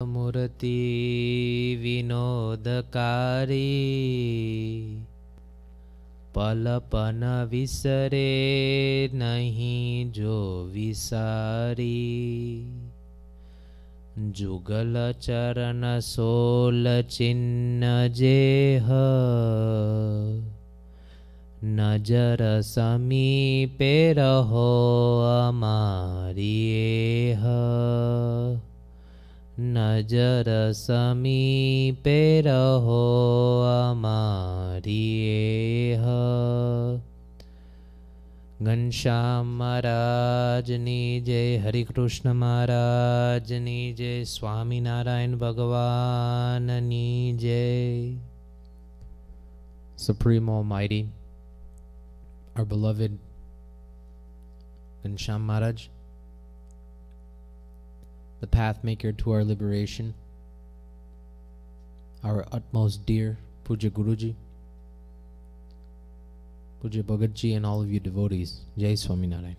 મૂર્તિ વિનોદકારી પલપન વિસરે નહીં જો વિસારી જુગલ ચરણ સોલ ચિન્ન જેહ નજર સમીપે રહો અમારી હ नजर समीपे रहो अमारी एह ઘનશ્યામ મહારાજની જય હરિકૃષ્ણ મહારાજની જય સ્વામિનારાયણ ભગવાનની જય Supreme Almighty, our beloved Ghanshyam Maharaj, The pathmaker to our liberation, our utmost dear Puja Guruji, Puja Bhagatji, and all of you devotees. Jai Swaminarayan.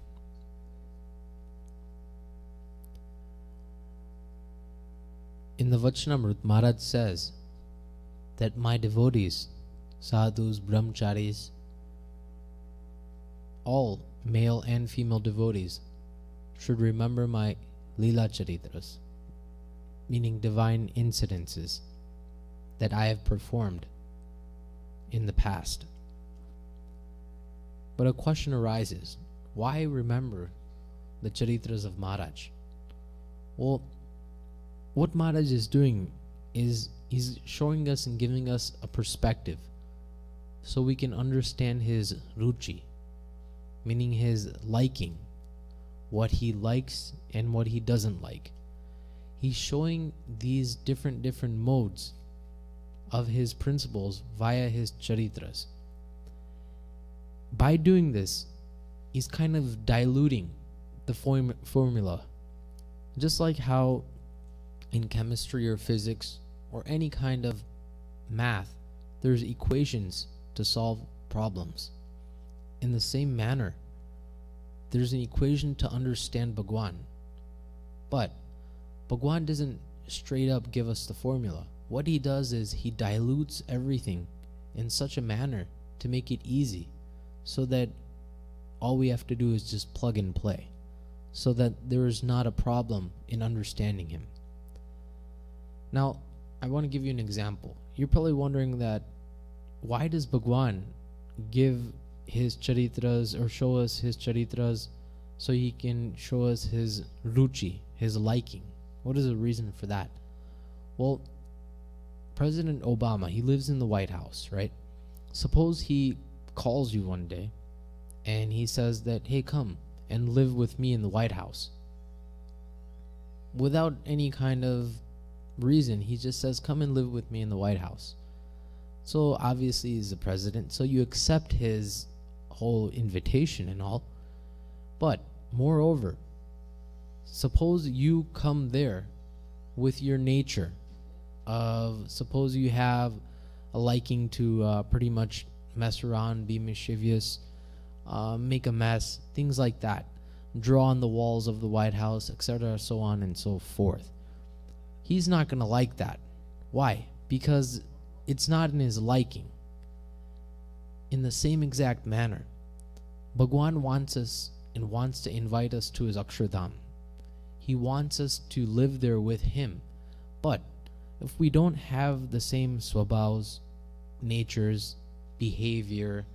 In the Vachanamrut, Maharaj says that my devotees, sadhus, brahmacharis, all male and female devotees should remember my Leela Charitras, meaning divine incidences that I have performed in the past. But a question arises why remember the Charitras of Maharaj? Well, what Maharaj is doing is he's showing us and giving us a perspective so we can understand his ruchi, meaning his liking, what he likes and what he doesn't like. He's showing these different different modes of his principles via his charitras. By doing this, he's kind of diluting the form- formula. Just like how in chemistry or physics or any kind of math, there's equations to solve problems. In the same manner, there's an equation to understand Bhagwan. But Bhagwan doesn't straight up give us the formula. What he does is he dilutes everything in such a manner to make it easy so that all we have to do is just plug and play so that there is not a problem in understanding him. Now, I want to give you an example. You're probably wondering that why does Bhagwan give his charitras or show us his charitras so he can show us his ruchi, his liking? What is the reason for that? Well, President Obama, he lives in the White House, right? Suppose he calls you one day and he says that, hey, come and live with me in the White House. Without any kind of reason, he just says, come and live with me in the White House. So obviously, he's the president, so you accept his whole invitation and all. But moreover, suppose you come there with your nature of suppose you have a liking to uh, pretty much mess around, be mischievous, uh, make a mess, things like that, draw on the walls of the White House, etc., so on and so forth. He's not going to like that. Why? Because it's not in his liking. In the same exact manner, Bhagwan wants us and wants to invite us to his Akshardham. He wants us to live there with him. But if we don't have the same swabhavs, natures, behavior,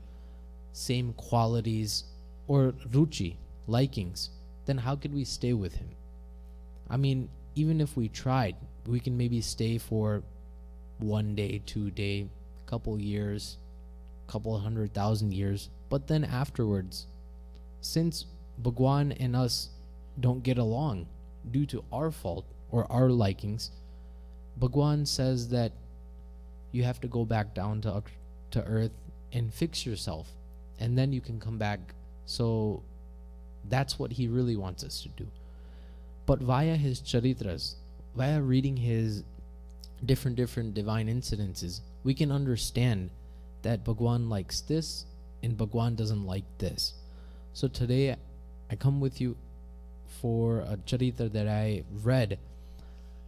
same qualities, or ruchi, likings, then how could we stay with him? I mean, even if we tried, we can maybe stay for one day, two day, couple years, couple hundred thousand years, but then afterwards, since Bhagwan and us don't get along due to our fault or our likings, Bhagwan says that you have to go back down to to earth and fix yourself, and then you can come back. So that's what he really wants us to do. But via his charitras, via reading his different different divine incidences, we can understand that Bhagwan likes this and Bhagwan doesn't like this. So today I come with you for a charitra that I read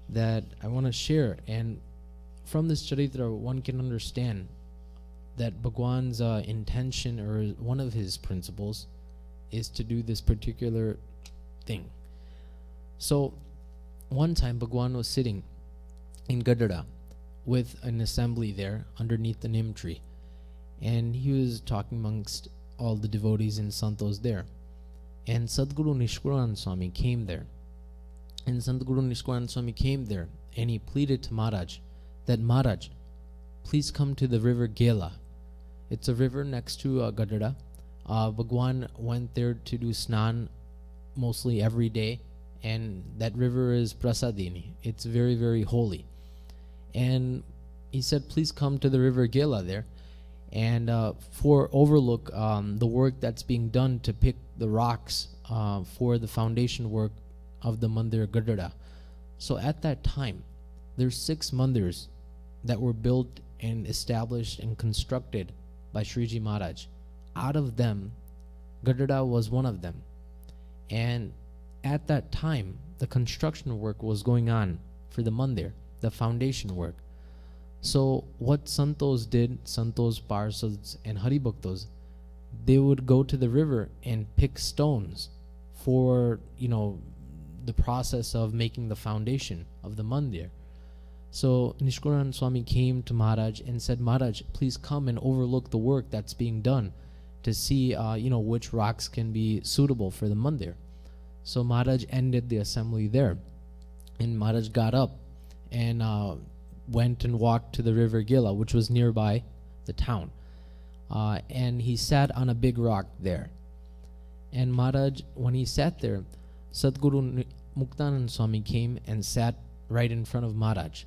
that I want to share. And from this charitra, one can understand that Bhagwan's uh, intention or one of his principles is to do this particular thing. So, one time Bhagwan was sitting in Gadhada with an assembly there underneath the Nim tree, and he was talking amongst all the devotees and santos there. And Sadguru Nishkuran Swami came there. And Sadguru Nishkuran Swami came there and he pleaded to Maharaj that Maharaj, please come to the river Ghela. It's a river next to uh, Gadhada. Uh, Bhagwan went there to do snan mostly every day, and that river is Prasadini. It's very, very holy. And he said, please come to the river Ghela there and uh, for overlook um, the work that's being done to pick the rocks uh, for the foundation work of the mandir Gadhada. So at that time, there's six mandirs that were built and established and constructed by Sriji Maharaj. Out of them, Gadhada was one of them. And at that time, the construction work was going on for the mandir, the foundation work. So what Santos did, Santos, Parsads, and Haribhaktos, they would go to the river and pick stones for, you know, the process of making the foundation of the mandir. So Nishkuran Swami came to Maharaj and said, Maharaj, please come and overlook the work that's being done to see, uh, you know, which rocks can be suitable for the mandir. So Maharaj ended the assembly there. And Maharaj got up and uh, went and walked to the river Ghela, which was nearby the town. Uh, and he sat on a big rock there. And Maharaj, when he sat there, Sadguru Muktanand Swami came and sat right in front of Maharaj.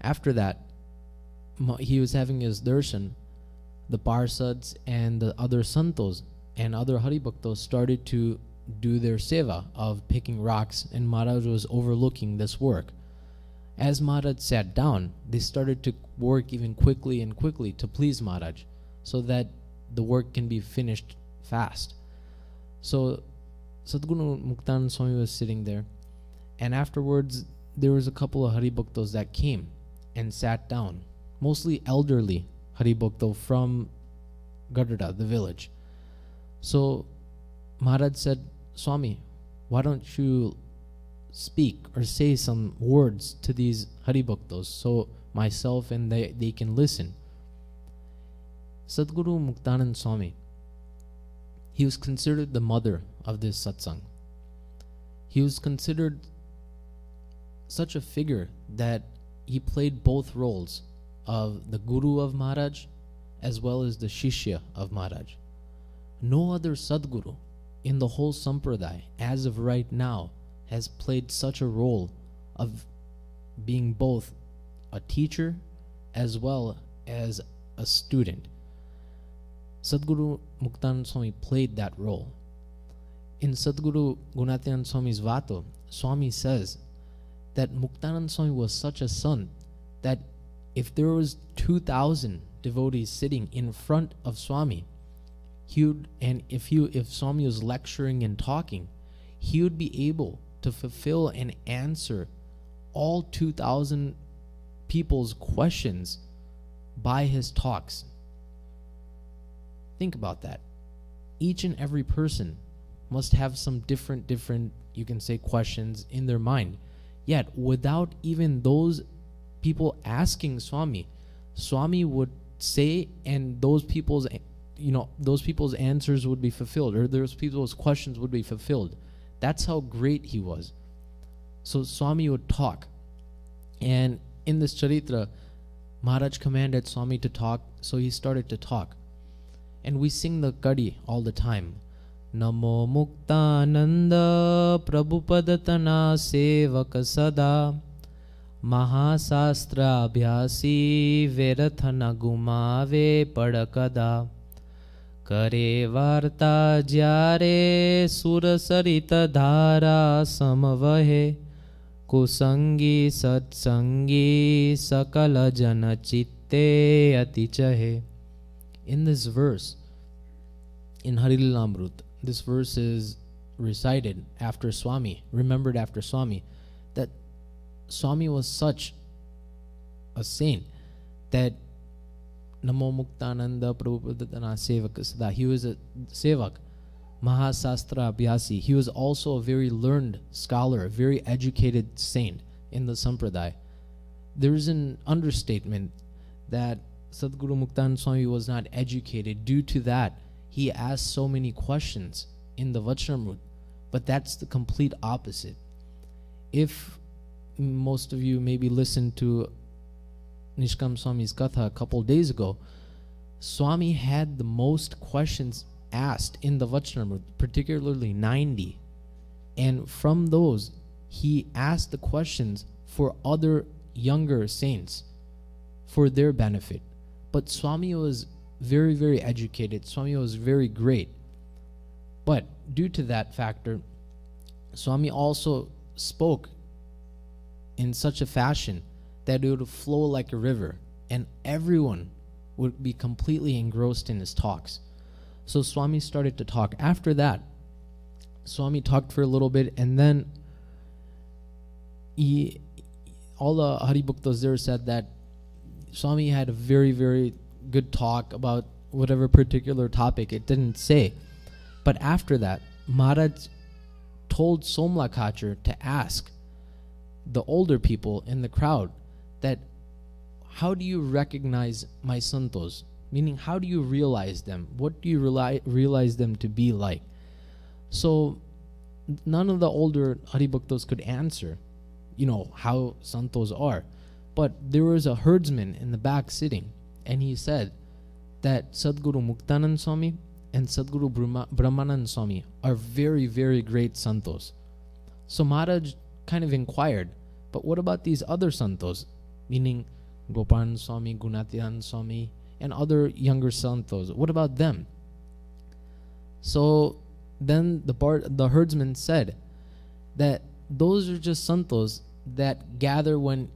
After that, he was having his darshan. The Parsads and the other Santos and other Haribhaktos started to do their seva of picking rocks, and Maharaj was overlooking this work. As Maharaj sat down, they started to work even quickly and quickly to please Maharaj so that the work can be finished fast. So Sadguru Muktan Swami was sitting there, and afterwards there was a couple of Haribhaktos that came and sat down, mostly elderly Haribhakto from Gadhada, the village. So Maharaj said, Swami, why don't you speak or say some words to these Haribhaktos so myself and they, they can listen. Sadguru Muktanand Swami, he was considered the mother of this satsang. He was considered such a figure that he played both roles of the Guru of Maharaj as well as the Shishya of Maharaj. No other Sadguru in the whole Sampradaya, as of right now, has played such a role of being both a teacher as well as a student. Sadguru Muktanand Swami played that role. In Sadguru Gunatitanand Swami's Vato, Swami says that Muktanand Swami was such a son that if there was 2,000 devotees sitting in front of Swami, he would, and if he, if Swami was lecturing and talking, he would be able to fulfill and answer all 2,000 people's questions by his talks. Think about that. Each and every person must have some different, different, you can say, questions in their mind. Yet, without even those people asking Swami, Swami would say, and those people's, you know, those people's answers would be fulfilled, or those people's questions would be fulfilled. That's how great he was. So Swami would talk. And in this charitra, Maharaj commanded Swami to talk, so he started to talk. And we sing the Kadi all the time. Namo Mukta Muktananda Prabhupadatana Sevaka Sada Mahasastra Verathana Gumave Padakada કરે વાર્તા જ્યારે સુરસરિત ધારા સમવહે કુસંગી સત્સંગી સકલ જન ચિત્તે અતિ ચહે In this verse, in Harilamrut, this verse is recited after Swami, remembered after Swami, Swami was such a saint that Namo Muktananda Prabhupada Sevak Sada. He was a Sevak, Mahasastra Abhyasi. He was also a very learned scholar, a very educated saint in the Sampradaya. There is an understatement that Sadguru Muktan Swami was not educated. Due to that, he asked so many questions in the Vachanamrut. But that's the complete opposite. If most of you maybe listened to Nishkam Swami's Katha a couple days ago, Swami had the most questions asked in the Vachanamrut, particularly 90. And from those, he asked the questions for other younger saints for their benefit. But Swami was very, very educated. Swami was very great. But due to that factor, Swami also spoke in such a fashion that it would flow like a river, and everyone would be completely engrossed in his talks. So Swami started to talk. After that, Swami talked for a little bit, and then he, all the Haribhaktas there said that Swami had a very, very good talk about whatever particular topic. It didn't say. But after that, Maharaj told Somla Khachar to ask the older people in the crowd that how do you recognize my santos? Meaning, how do you realize them? What do you reali- realize them to be like? So, none of the older Haribhaktas could answer, you know, how santos are. But there was a herdsman in the back sitting, and he said that Sadguru Muktanand Swami and Sadguru Brahmanand Swami are very, very great santos. So Maharaj kind of inquired, but what about these other santos, meaning Gopan Swami, Gunatian Swami, and other younger santos? What about them? So then the bar, the herdsman said that those are just santos that gather when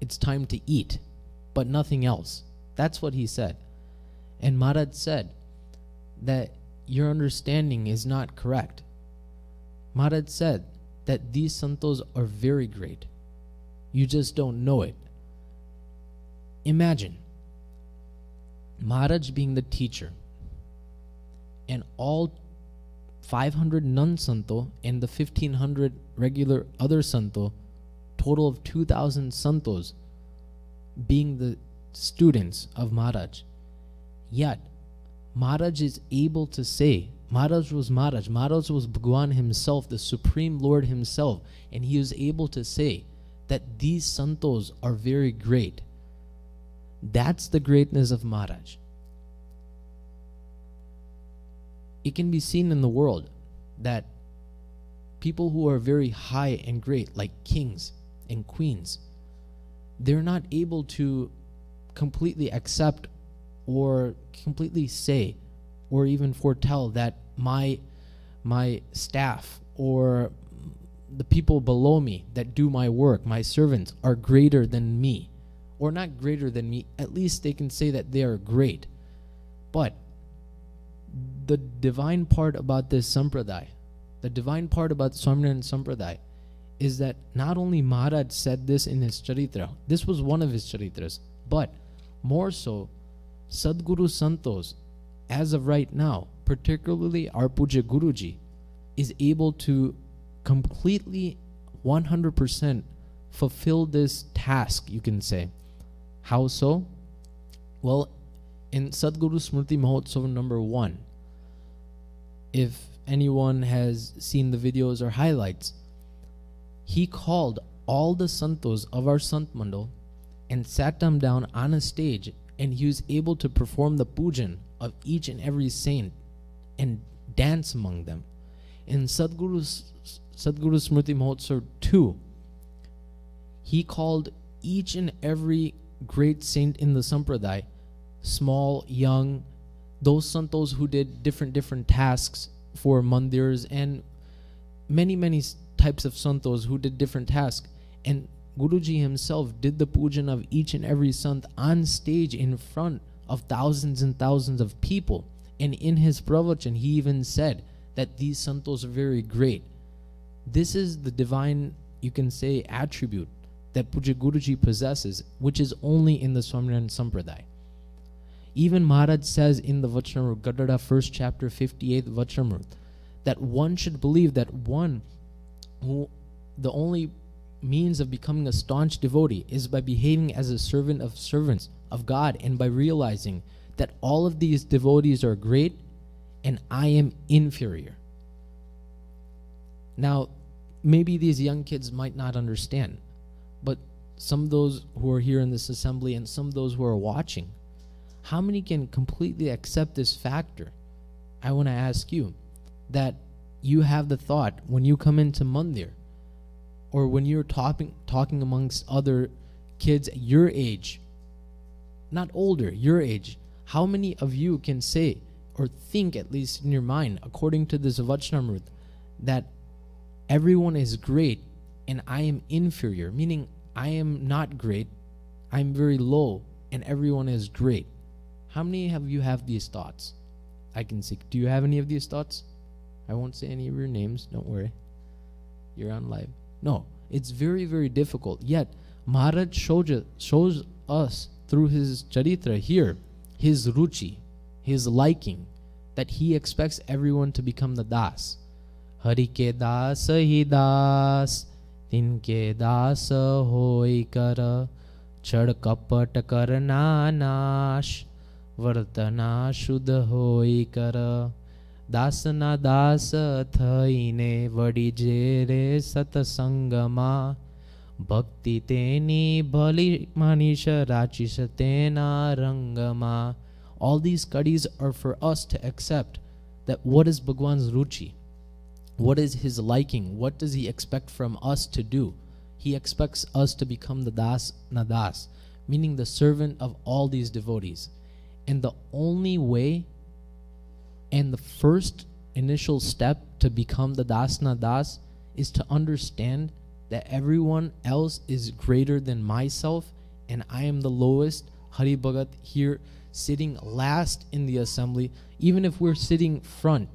it's time to eat, but nothing else. That's what he said. And Maharaj said that your understanding is not correct. Maharaj said that these santos are very great. You just don't know it. Imagine Maharaj being the teacher and all 500 non santo and the 1500 regular other santo total of 2,000 santos being the students of Maharaj. Yet, Maharaj is able to say, Maharaj was Maharaj, Maharaj was Bhagwan himself, the Supreme Lord himself, and he is able to say that these santos are very great. That's the greatness of Maharaj. It can be seen in the world that people who are very high and great, like kings, and queens, they're not able to completely accept or completely say or even foretell that my my staff or the people below me that do my work, my servants, are greater than me. Or not greater than me, at least they can say that they are great. But the divine part about this sampradaya, the divine part about Swaminarayan sampradaya, is that not only Maharaj said this in his charitra, this was one of his charitras, but more so, Sadguru Santos, as of right now, particularly our Puja Guruji, is able to completely 100% fulfill this task, you can say. How so? Well, in Sadguru Smriti Mahotsav number one, if anyone has seen the videos or highlights, he called all the santos of our Sant Mandal and sat them down on a stage and he was able to perform the pujan of each and every saint and dance among them. In Sadguru's Sadguru Smriti Mahotsav 2, he called each and every great saint in the Sampradaya, small, young, those santos who did different different tasks for mandirs and many many types of santos who did different tasks. And Guruji himself did the pujan of each and every sant on stage in front of thousands and thousands of people. And in his pravachan, he even said that these santos are very great. This is the divine, you can say, attribute that Puja Guruji possesses, which is only in the Swaminarayan Sampradaya. Even Maharaj says in the Vachanamrut, Gadhada, first chapter, 58th Vachanamrut, that one should believe that one who the only means of becoming a staunch devotee is by behaving as a servant of servants of God and by realizing that all of these devotees are great and I am inferior. Now, maybe these young kids might not understand, but some of those who are here in this assembly and some of those who are watching, how many can completely accept this factor? I want to ask you that you have the thought when you come into mandir or when you're talking talking amongst other kids your age not older your age how many of you can say or think at least in your mind according to this Vachanamrut that everyone is great and I am inferior meaning I am not great. I'm very low and everyone is great. How many of you have these thoughts? I can see. Do you have any of these thoughts? I won't say any of your names don't worry. You're on live. No, it's very, very difficult. Yet, Maharaj shows, shows us through his charitra here, his ruchi, his liking, that he expects everyone to become the das. Hari ke das hi das, tin ke das hoi kar, chad kapat karna nash, vartana shuddha hoi kar. દાસના દાસ થઈને વળી જે રે સતસંગમાં ભક્તિ તેની ભલી માનીશ રાચીશ તેના રંગમાં all these studies are for us to accept that what is Bhagwan's ruchi? What is his liking? What does he expect from us to do? He expects us to become the das nadas, meaning the servant of all these devotees. And the only way and the first initial step to become the Dasna Das is to understand that everyone else is greater than myself and I am the lowest Hari Bhagat here sitting last in the assembly, even if we're sitting front.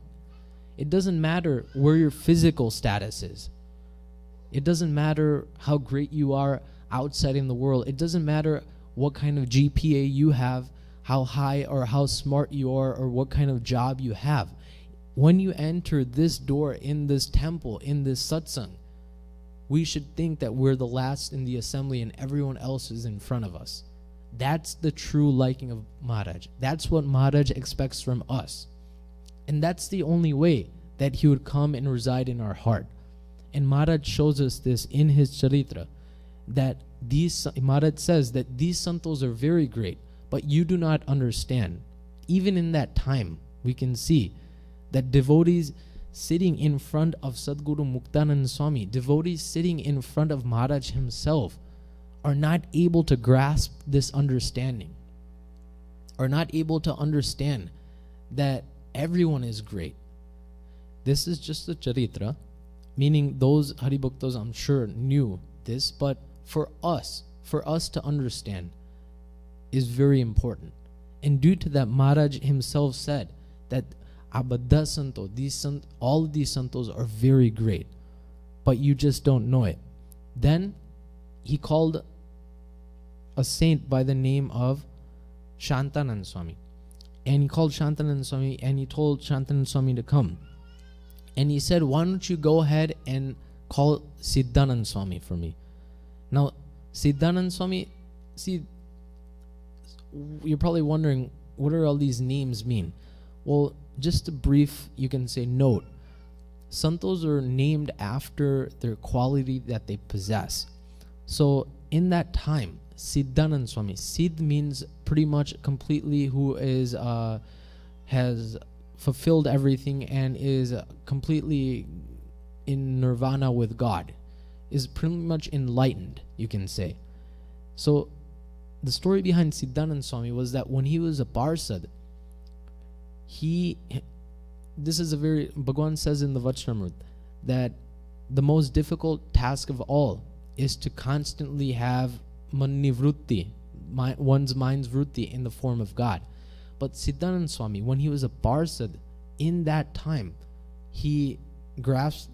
It doesn't matter where your physical status is. It doesn't matter how great you are outside in the world. It doesn't matter what kind of GPA you have how high or how smart you are or what kind of job you have. When you enter this door in this temple, in this satsang, we should think that we're the last in the assembly and everyone else is in front of us. That's the true liking of Maharaj. That's what Maharaj expects from us. And that's the only way that he would come and reside in our heart. And Maharaj shows us this in his Charitra that these Maharaj says that these santos are very great but you do not understand. Even in that time, we can see that devotees sitting in front of Sadguru Muktanand Swami, devotees sitting in front of Maharaj himself, are not able to grasp this understanding, are not able to understand that everyone is great. This is just the charitra, meaning those Haribhaktas, I'm sure, knew this, but for us, for us to understand, is very important. And due to that, Maharaj himself said that Abadda Santo, these sant, all of these Santos are very great, but you just don't know it. Then he called a saint by the name of Shantanand Swami. And he called Shantanand Swami and he told Shantanand Swami to come. And he said, Why don't you go ahead and call Siddhanand Swami for me? Now, Siddhanand Swami, see, you're probably wondering what are all these names mean? Well, just a brief, you can say note. Santos are named after their quality that they possess. So in that time, Siddhanand Swami, Siddh means pretty much completely who is uh, has fulfilled everything and is completely in nirvana with God, is pretty much enlightened, you can say. So the story behind Siddhanand Swami was that when he was a Parsad, he, this is a very, Bhagwan says in the Vachanamrut that the most difficult task of all is to constantly have manivrutti, my, one's mind's vrutti in the form of God. But Siddhanand Swami, when he was a Parsad, in that time, he grasped,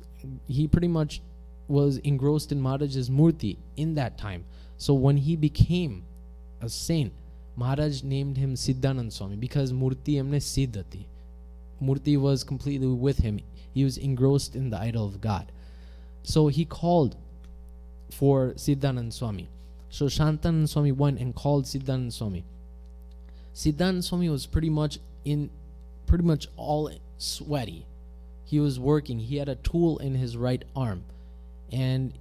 he pretty much was engrossed in Maharaj's murti in that time. So when he became a saint, Maharaj named him Siddhanand Swami because murti emne siddhati. Murti was completely with him. He was engrossed in the idol of God. So he called for Siddhanand Swami. So Shantanand Swami went and called Siddhanand Swami. Siddhanand Swami was pretty much in pretty much all sweaty. He was working. He had a tool in his right arm. And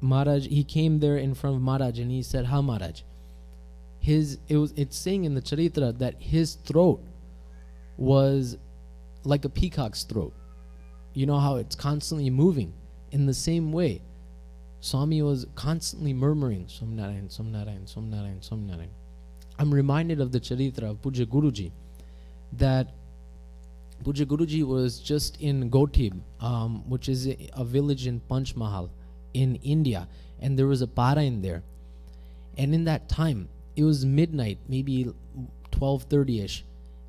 Maharaj, he came there in front of Maharaj and he said, Ha Maharaj. His it was it's saying in the Charitra that his throat was like a peacock's throat. You know how it's constantly moving. In the same way, Swami was constantly murmuring, Somnarayan, Somnarayan, Somnarayan, Somnarayan. I'm reminded of the Charitra of Puja Guruji that Puja Guruji was just in Gotib, um, which is a, a, village in Panchmahal in India, and there was a para in there. And in that time, it was midnight, maybe 12:30 ish,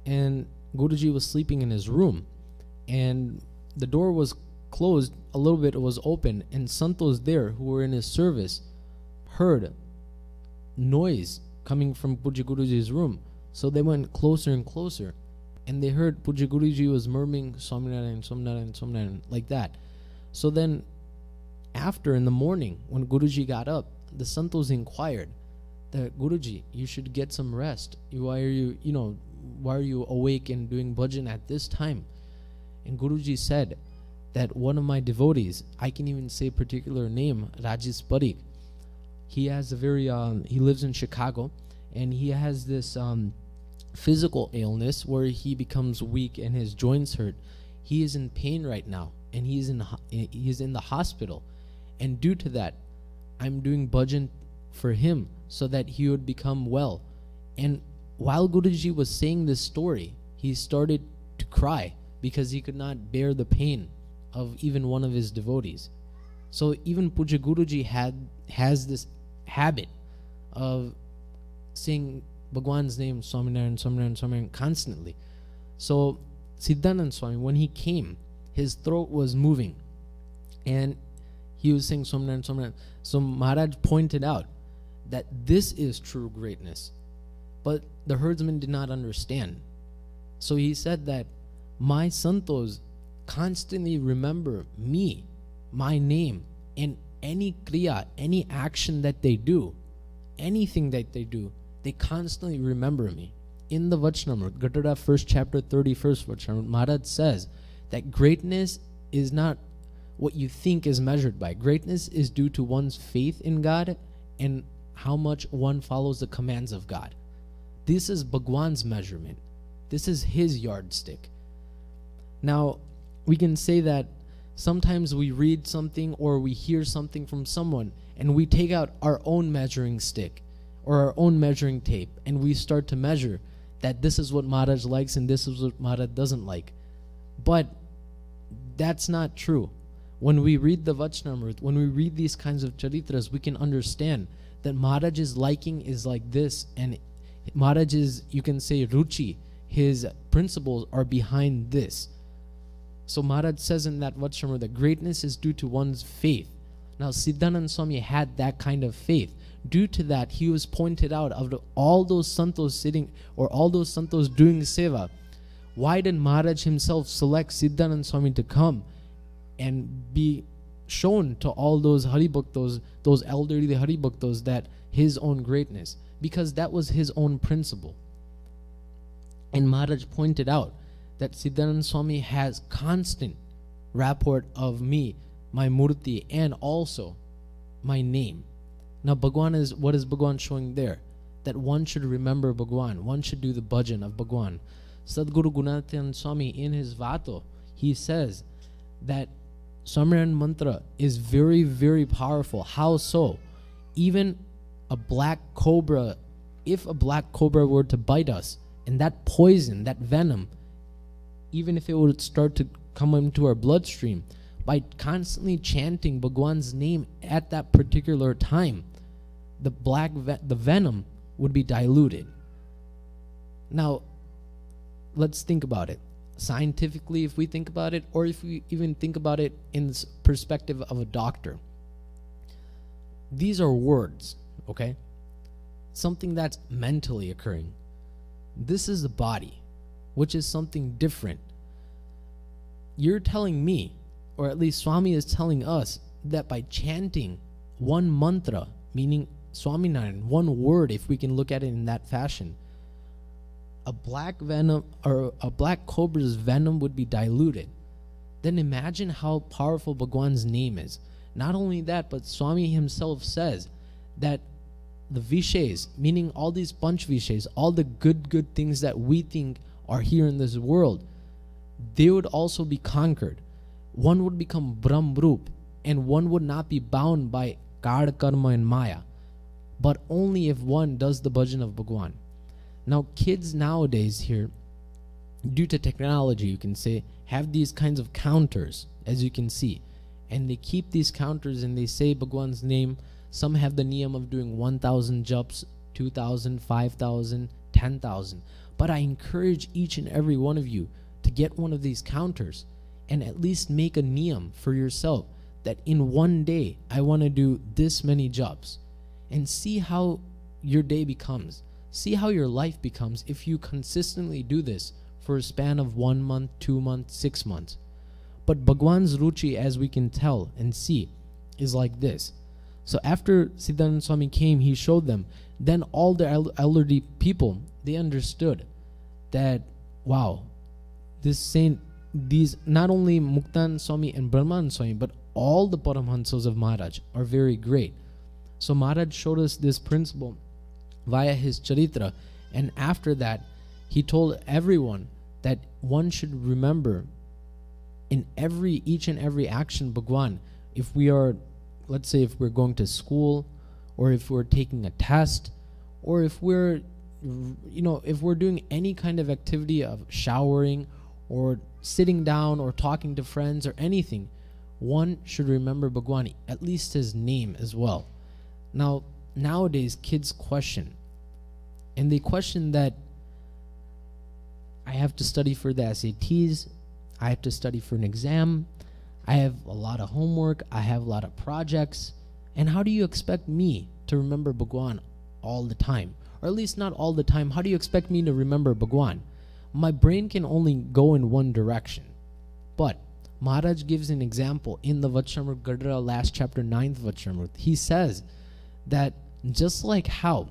and Guruji was sleeping in his room, and the door was closed a little bit. It was open, and santos there who were in his service heard noise coming from Puja Guruji's room. So they went closer and closer and they heard Puja Guruji was murmuring Swaminarayan, Swaminarayan, Swaminarayan, like that. So then, after in the morning, when Guruji got up, the Santos inquired that Guruji, you should get some rest. Why are you, you know, why are you awake and doing bhajan at this time? And Guruji said that one of my devotees, I can even say particular name, Rajesh Parikh, he has a very, um, he lives in Chicago, and he has this um, physical illness where he becomes weak and his joints hurt. He is in pain right now and he's in he's in the hospital. And due to that, I'm doing bhajan for him so that he would become well. And while Guruji was saying this story, he started to cry because he could not bear the pain of even one of his devotees. So even Puja Guruji had has this habit of saying Bhagwan's name, Swaminarayan, Swaminarayan, Swaminarayan, constantly. So Siddhanand Swami, when he came, his throat was moving. And he was saying Swaminarayan, Swaminarayan. So Maharaj pointed out that this is true greatness. But the herdsman did not understand. So he said that my santos constantly remember me, my name, in any kriya, any action that they do, anything that they do, they constantly remember me. In the Vachanamrit, Gadhada first chapter 31st Vachanamrit, Maharaj says that greatness is not what you think is measured by. Greatness is due to one's faith in God and how much one follows the commands of God. This is Bhagwan's measurement. This is his yardstick. Now, we can say that sometimes we read something or we hear something from someone and we take out our own measuring stick or our own measuring tape and we start to measure that this is what Maharaj likes and this is what Maharaj doesn't like. But that's not true. When we read the Vachanamrit, when we read these kinds of charitras, we can understand that Maharaj's liking is like this and Maharaj's, you can say, ruchi, his principles are behind this. So Maharaj says in that Vachanamrit that greatness is due to one's faith. Now Siddhanand Swami had that kind of faith due to that, he was pointed out of all those santos sitting or all those santos doing seva. Why did Maharaj himself select Siddhanand Swami to come and be shown to all those Haribhaktos, those elderly Haribhaktos, that his own greatness? Because that was his own principle. And Maharaj pointed out that Siddhanand Swami has constant rapport of me, my murti, and also my name. Now, Bhagwan is what is Bhagwan showing there? That one should remember Bhagwan, one should do the bhajan of Bhagwan. Sadguru Gunatan Swami in his Vato, he says that Samaran mantra is very, very powerful. How so? Even a black cobra, if a black cobra were to bite us, and that poison, that venom, even if it would start to come into our bloodstream, by constantly chanting Bhagwan's name at that particular time, the black ve- the venom would be diluted. Now, let's think about it scientifically if we think about it or if we even think about it in the perspective of a doctor these are words, okay? Something that's mentally occurring. This is the body, which is something different. You're telling me, or at least Swami is telling us, that by chanting one mantra, meaning Swaminarayan, one word, if we can look at it in that fashion, a black venom or a black cobra's venom would be diluted. Then imagine how powerful Bhagwan's name is. Not only that, but Swami himself says that the vishays, meaning all these bunch vishays, all the good, good things that we think are here in this world, they would also be conquered. One would become Brahmrup, and one would not be bound by Kal, Karma, and Maya, but only if one does the bhajan of Bhagwan. Now, kids nowadays here, due to technology, you can say, have these kinds of counters, as you can see and they keep these counters and they say Bhagwan's name. Some have the niyam of doing 1,000 jumps, 2,000, 5,000, 10,000. But I encourage each and every one of you to get one of these counters and at least make a niyam for yourself that in one day I want to do this many jobs and see how your day becomes. See how your life becomes if you consistently do this for a span of one month, two months, six months. But Bhagwan's ruchi, as we can tell and see, is like this. So after Siddhananda Swami came, he showed them. Then all the elderly people, they understood that, wow, this saint, these, not only Muktan Swami and Brahman Swami, but all the Paramhansas of Maharaj are very great. So Maharaj showed us this principle via his Charitra. And after that, he told everyone that one should remember in every each and every action bhagwan if we are let's say if we're going to school or if we're taking a test or if we're you know if we're doing any kind of activity of showering or sitting down or talking to friends or anything one should remember bhagwan at least his name as well now nowadays kids question and they question that i have to study for the sats I have to study for an exam. I have a lot of homework. I have a lot of projects. And how do you expect me to remember Bhagwan all the time? Or at least not all the time. How do you expect me to remember Bhagwan? My brain can only go in one direction. But Maharaj gives an example in the Vachamrit Gadhada last chapter 9th Vachamrit. He says that just like how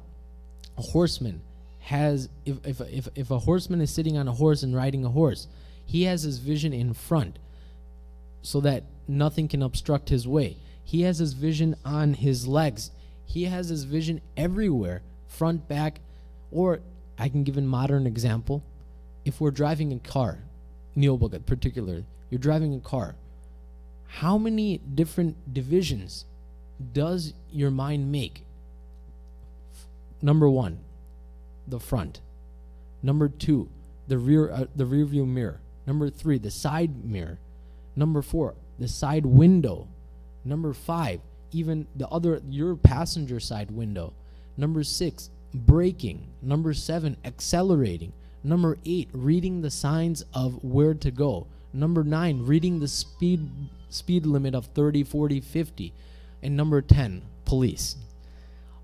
a horseman has if, if, if, if a horseman is sitting on a horse and riding a horse, he has his vision in front so that nothing can obstruct his way. He has his vision on his legs. He has his vision everywhere, front, back, or I can give a modern example. If we're driving a car, Neil Bhagat particularly, you're driving a car. How many different divisions does your mind make? Number one, the front. Number two, the rear, uh, the rear view mirror. Number three, the side mirror. Number four, the side window. Number five, even the other, your passenger side window. Number six, braking. Number seven, accelerating. Number eight, reading the signs of where to go. Number nine, reading the speed speed limit of 30, 40, 50. And number 10, police.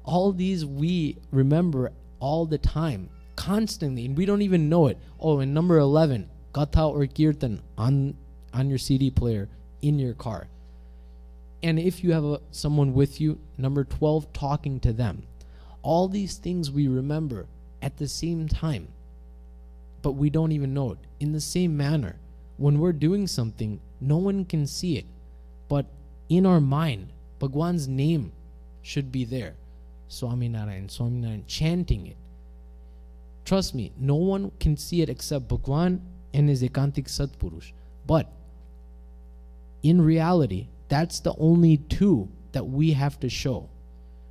All these we remember all the time, constantly, and we don't even know it. Oh, and number 11, katha or kirtan on on your CD player in your car. And if you have a, someone with you, number 12, talking to them. All these things we remember at the same time, but we don't even know it. In the same manner, when we're doing something, no one can see it, but in our mind, Bhagwan's name should be there. Swami Narayan, Swami chanting it. Trust me, no one can see it except Bhagwan and his Ekantik Satpurush. But in reality, that's the only two that we have to show.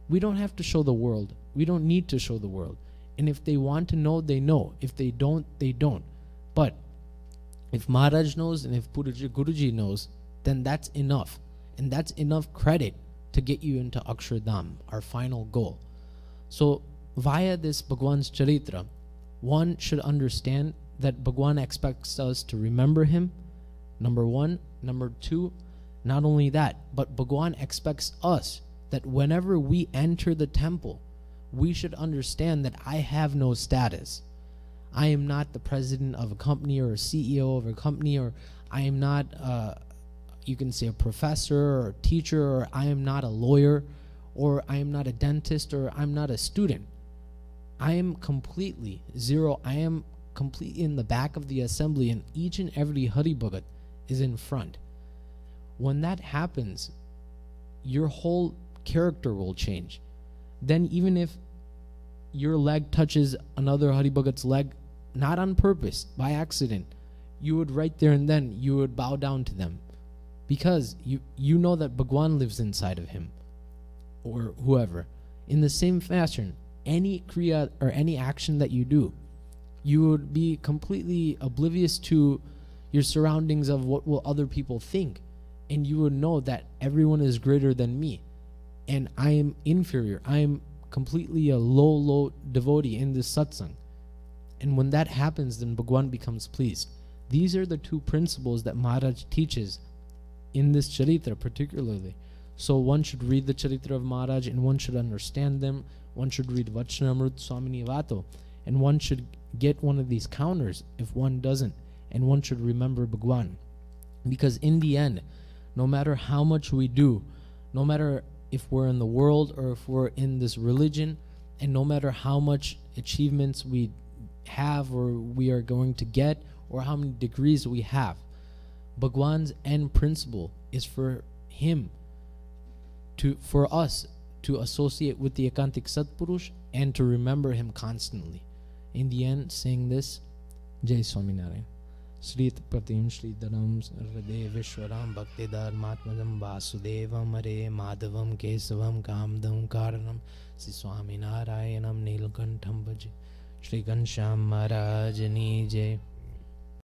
We don't have to show the world. We don't need to show the world. And if they want to know, they know. If they don't, they don't. But if Maharaj knows and if Puruji, Guruji knows, then that's enough. And that's enough credit to get you into Akshardham, our final goal. So, via this Bhagwan's Charitra, one should understand that Bhagwan expects us to remember him. Number one. Number two, not only that, but Bhagwan expects us that whenever we enter the temple, we should understand that I have no status. I am not the president of a company or a CEO of a company, or I am not, uh, you can say, a professor or a teacher, or I am not a lawyer, or I am not a dentist, or I'm not a student. I am completely zero. I am completely in the back of the assembly, and each and every Hari Bhagat is in front. When that happens, your whole character will change. Then, even if your leg touches another Hari Bhagat's leg, not on purpose, by accident, you would right there and then you would bow down to them, because you you know that Bhagwan lives inside of him, or whoever. In the same fashion, any kriya or any action that you do, you would be completely oblivious to your surroundings of what will other people think and you would know that everyone is greater than me and I am inferior. I am completely a low, low devotee in this satsang. And when that happens, then Bhagwan becomes pleased. These are the two principles that Maharaj teaches in this charitra, particularly. So one should read the charitra of Maharaj and one should understand them. One should read Vachanamrut Swamini Vato and one should get one of these counters if one doesn't. And one should remember Bhagwan. Because in the end, no matter how much we do, no matter if we're in the world or if we're in this religion, and no matter how much achievements we have or we are going to get or how many degrees we have, Bhagwan's end principle is for him to for us to associate with the Ekantik Satpurush and to remember him constantly. In the end, saying this, Jai Swaminarayan. Shri प्रतिम श्रीधरम हृदय विश्वराम भक्तिधर महात्मजम वासुदेवम हरे माधव केशव कामदम कारणम श्री स्वामीनारायण नीलकंठम भज श्री घनश्याम महाराज नी जय।